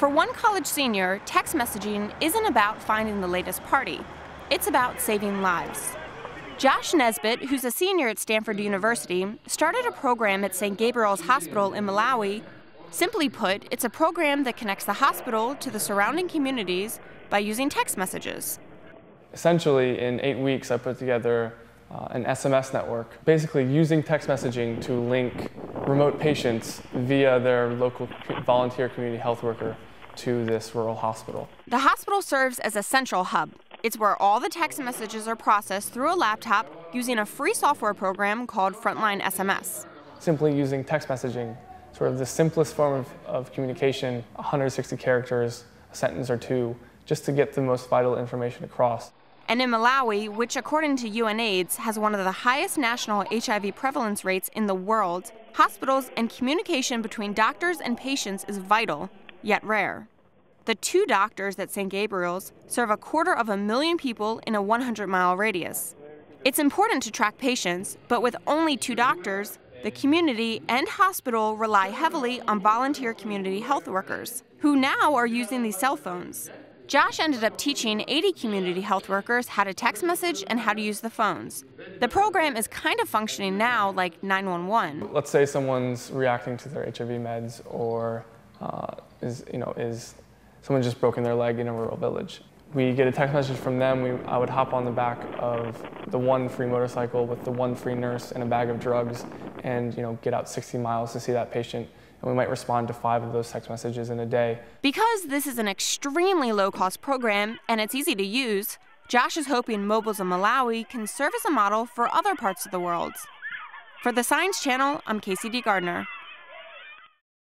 For one college senior, text messaging isn't about finding the latest party, it's about saving lives. Josh Nesbit, who's a senior at Stanford University, started a program at St. Gabriel's Hospital in Malawi. Simply put, it's a program that connects the hospital to the surrounding communities by using text messages. Essentially, in eight weeks, I put together uh, an SMS network, basically using text messaging to link remote patients via their local volunteer community health worker to this rural hospital. The hospital serves as a central hub. It's where all the text messages are processed through a laptop using a free software program called Frontline SMS. Simply using text messaging, sort of the simplest form of, of communication, 160 characters, a sentence or two, just to get the most vital information across. And in Malawi, which according to UNAIDS has one of the highest national HIV prevalence rates in the world, hospitals and communication between doctors and patients is vital, yet rare. The two doctors at St. Gabriel's serve a quarter of a million people in a 100 mile radius. It's important to track patients, but with only two doctors, the community and hospital rely heavily on volunteer community health workers, who now are using these cell phones. Josh ended up teaching 80 community health workers how to text message and how to use the phones. The program is kind of functioning now like 911. Let's say someone's reacting to their HIV meds or uh, is, you know, is someone just broken their leg in a rural village. We get a text message from them. We, I would hop on the back of the one free motorcycle with the one free nurse and a bag of drugs and you know, get out 60 miles to see that patient and we might respond to five of those text messages in a day. Because this is an extremely low cost program and it's easy to use, Josh is hoping Mobiles in Malawi can serve as a model for other parts of the world. For the Science Channel, I'm Kasey-Dee Gardner.